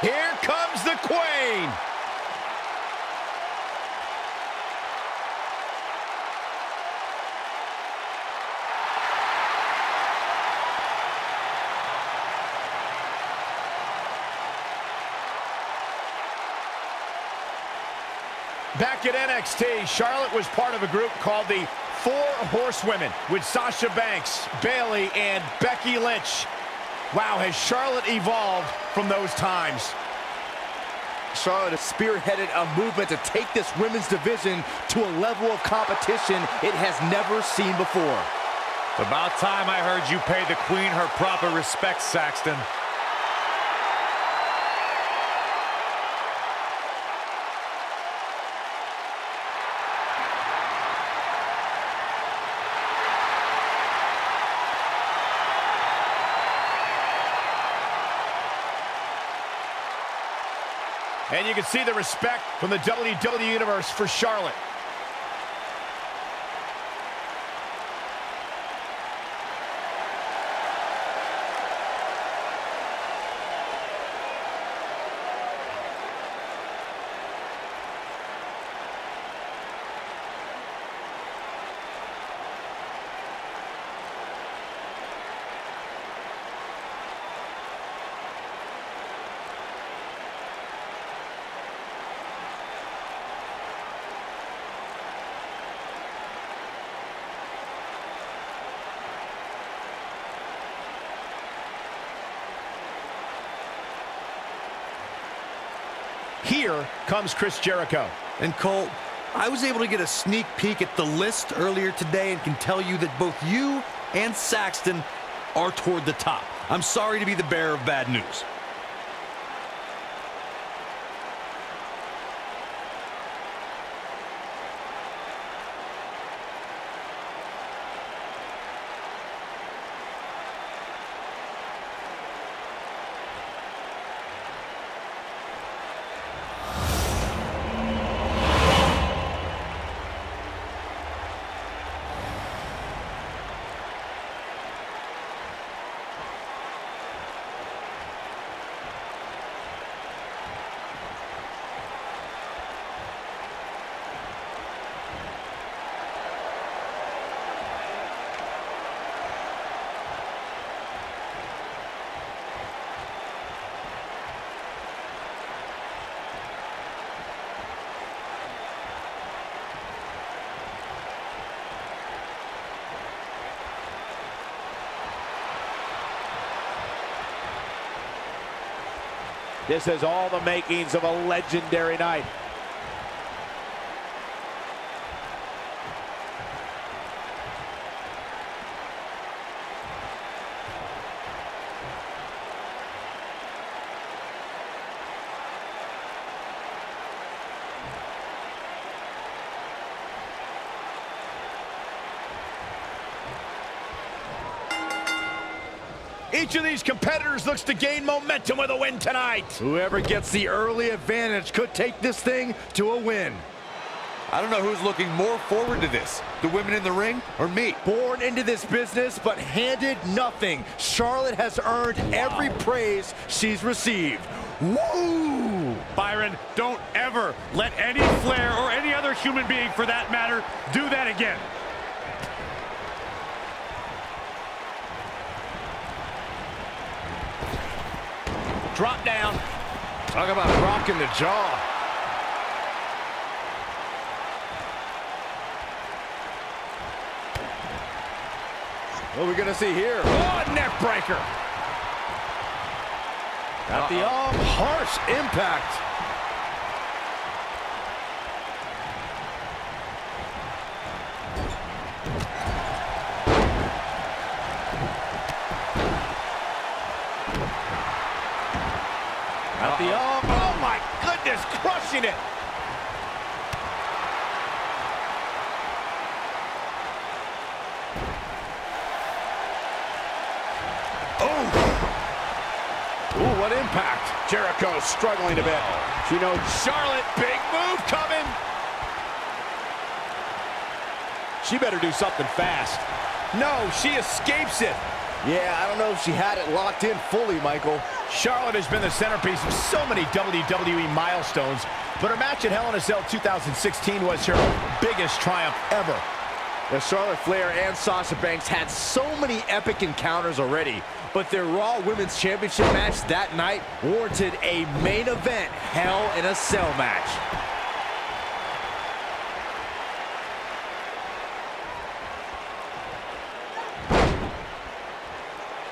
Here comes the Queen. Back at NXT, Charlotte was part of a group called the Four Horsewomen with Sasha Banks, Bayley, and Becky Lynch. Wow, has Charlotte evolved from those times? Charlotte has spearheaded a movement to take this women's division to a level of competition it has never seen before. It's about time I heard you pay the queen her proper respect, Saxton. And you can see the respect from the WWE Universe for Charlotte. Here comes Chris Jericho. And Cole, I was able to get a sneak peek at the list earlier today and can tell you that both you and Saxton are toward the top. I'm sorry to be the bearer of bad news. This has all the makings of a legendary night. Each of these competitors looks to gain momentum with a win tonight. Whoever gets the early advantage could take this thing to a win. I don't know who's looking more forward to this, the women in the ring or me. Born into this business, but handed nothing. Charlotte has earned every praise she's received. Woo! Byron, don't ever let any Flair or any other human being, for that matter, do that again. Drop down. Talk about rocking the jaw. What are we going to see here? Oh, neck breaker. Got the arm. Harsh impact. Goodness, it. Oh. Ooh, what impact. Jericho struggling a bit. You know, Charlotte, big move coming. She better do something fast. No, she escapes it. Yeah, I don't know if she had it locked in fully, Michael. Charlotte has been the centerpiece of so many WWE milestones, but her match at Hell in a Cell 2016 was her biggest triumph ever. Now, Charlotte Flair and Sasha Banks had so many epic encounters already, but their Raw Women's Championship match that night warranted a main event Hell in a Cell match.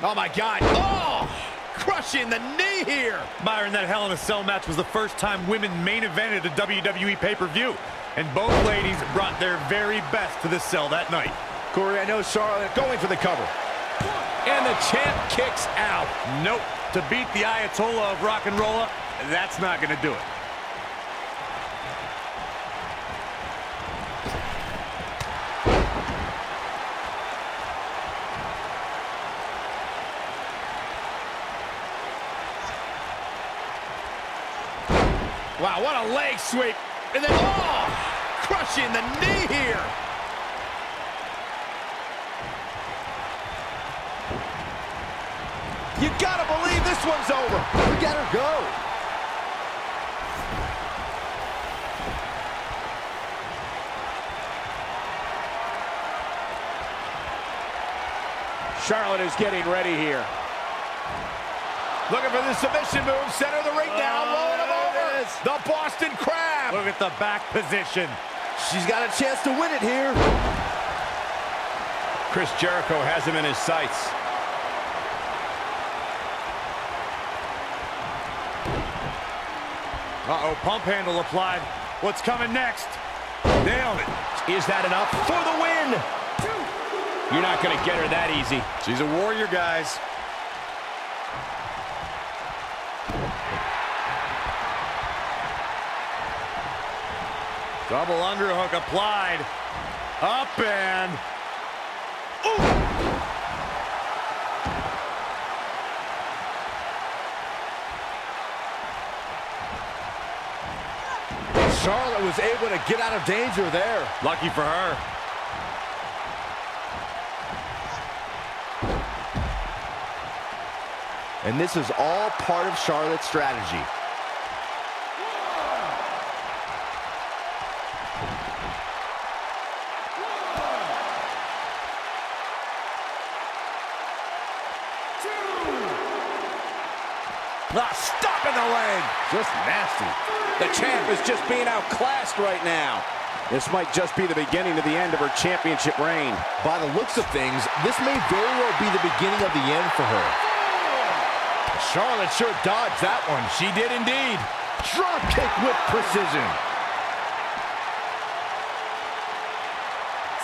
Oh, my God. Oh! Crushing the knee here. Byron, that Hell in a Cell match was the first time women main evented a WWE pay-per-view. And both ladies brought their very best to the cell that night. Corey, I know Charlotte going for the cover. And the champ kicks out. Nope. To beat the Ayatollah of Rock and Rolla, that's not going to do it. Wow, what a leg sweep. And then, oh, crushing the knee here. You gotta believe this one's over. We got her go. Charlotte is getting ready here. Looking for the submission move. Center of the ring down. Rolling him over. There it is. The Boston Crab. Look at the back position. She's got a chance to win it here. Chris Jericho has him in his sights. Uh-oh, pump handle applied. What's coming next? Nailed it. Is that enough for the win? You're not going to get her that easy. She's a warrior, guys. Double underhook applied. Up and... Ooh! Charlotte was able to get out of danger there. Lucky for her. And this is all part of Charlotte's strategy. The stop leg. Just nasty. The champ is just being outclassed right now. This might just be the beginning of the end of her championship reign. By the looks of things, this may very well be the beginning of the end for her. Charlotte sure dodged that one. She did indeed. Drop kick with precision.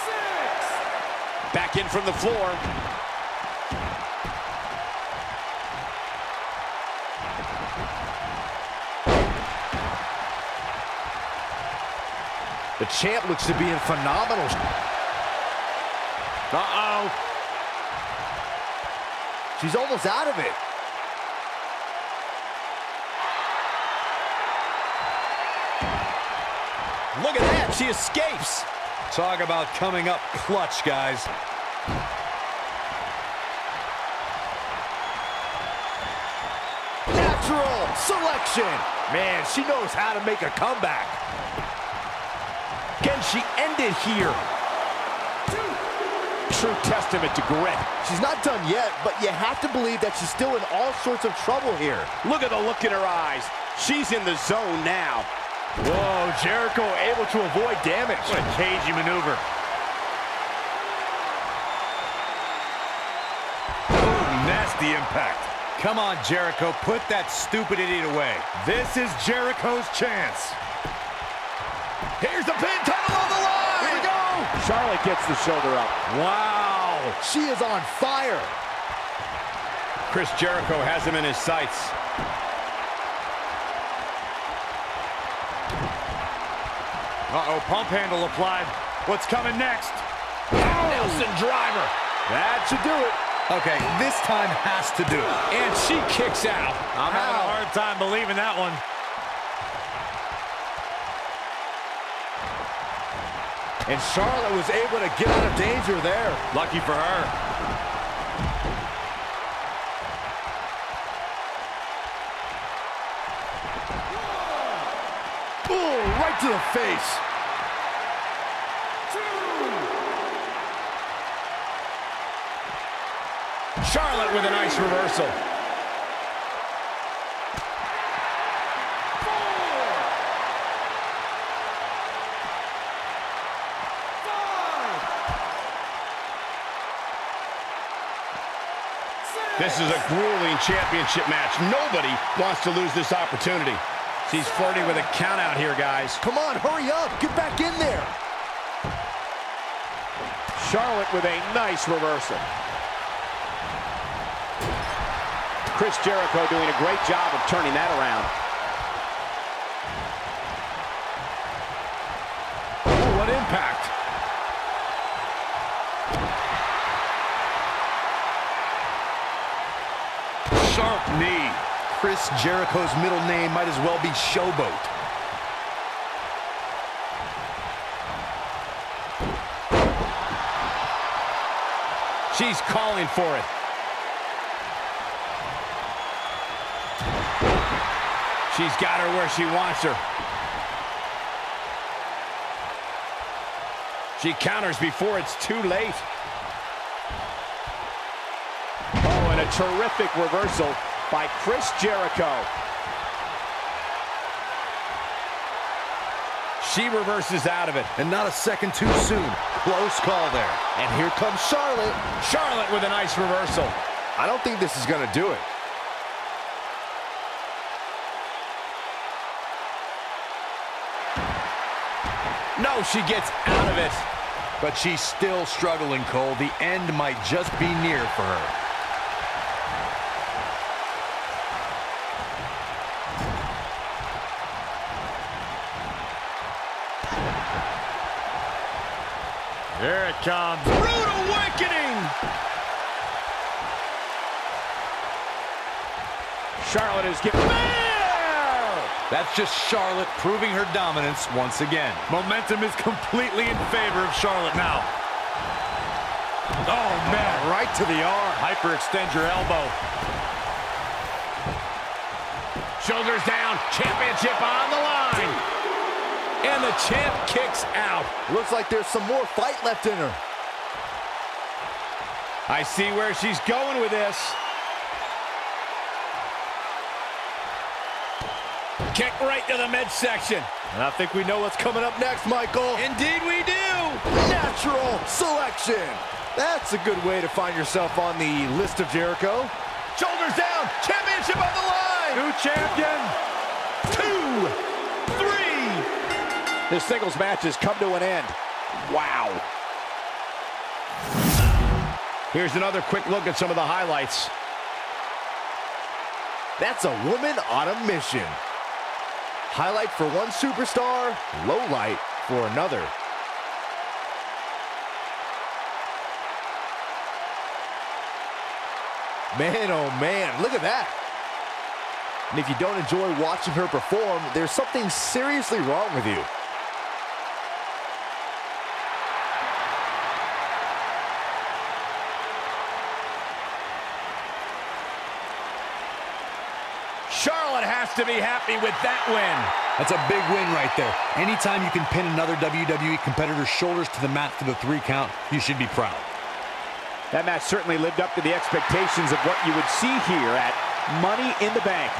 Six. Back in from the floor. The champ looks to be in phenomenal. Uh-oh. She's almost out of it. Look at that. She escapes. Talk about coming up clutch, guys. Natural selection. Man, she knows how to make a comeback. Can she end it here? True testament to grit. She's not done yet, but you have to believe that she's still in all sorts of trouble here. Look at the look in her eyes. She's in the zone now. Whoa, Jericho able to avoid damage. What a cagey maneuver. Ooh, nasty impact. Come on, Jericho, put that stupid idiot away. This is Jericho's chance. Here's the pin title on the line. Here we go. Charlotte gets the shoulder up. Wow, she is on fire. Chris Jericho has him in his sights. Uh-oh, pump handle applied. What's coming next? Nelson driver. That should do it. Okay, this time has to do it. And she kicks out. I'm having a hard time believing that one. And Charlotte was able to get out of danger there. Lucky for her. Boom! Right to the face. Two. Charlotte with a nice reversal. This is a grueling championship match. Nobody wants to lose this opportunity. She's flirting with a count out here, guys. Come on, hurry up. Get back in there. Charlotte with a nice reversal. Chris Jericho doing a great job of turning that around. Oh, what impact. Sharp knee. Chris Jericho's middle name might as well be Showboat. She's calling for it. She's got her where she wants her. She counters before it's too late. A terrific reversal by Chris Jericho. She reverses out of it. And not a second too soon. Close call there. And here comes Charlotte. Charlotte with a nice reversal. I don't think this is going to do it. No, she gets out of it. But she's still struggling, Cole. The end might just be near for her. Here it comes. Rude awakening. Charlotte is getting. That's just Charlotte proving her dominance once again. Momentum is completely in favor of Charlotte now. Oh, man, right to the arm. Hyperextend your elbow. Shoulders down. Championship on the line. The champ kicks out. Looks like there's some more fight left in her. I see where she's going with this. Kick right to the midsection. And I think we know what's coming up next, Michael. Indeed we do. Natural selection. That's a good way to find yourself on the list of Jericho. Shoulders down. Championship on the line. New champion. This singles match has come to an end. Wow. Here's another quick look at some of the highlights. That's a woman on a mission. Highlight for one superstar, low light for another. Man, oh man, look at that. And if you don't enjoy watching her perform, there's something seriously wrong with you. Charlotte has to be happy with that win. That's a big win right there. Anytime you can pin another WWE competitor's shoulders to the mat for the three count, you should be proud. That match certainly lived up to the expectations of what you would see here at Money in the Bank.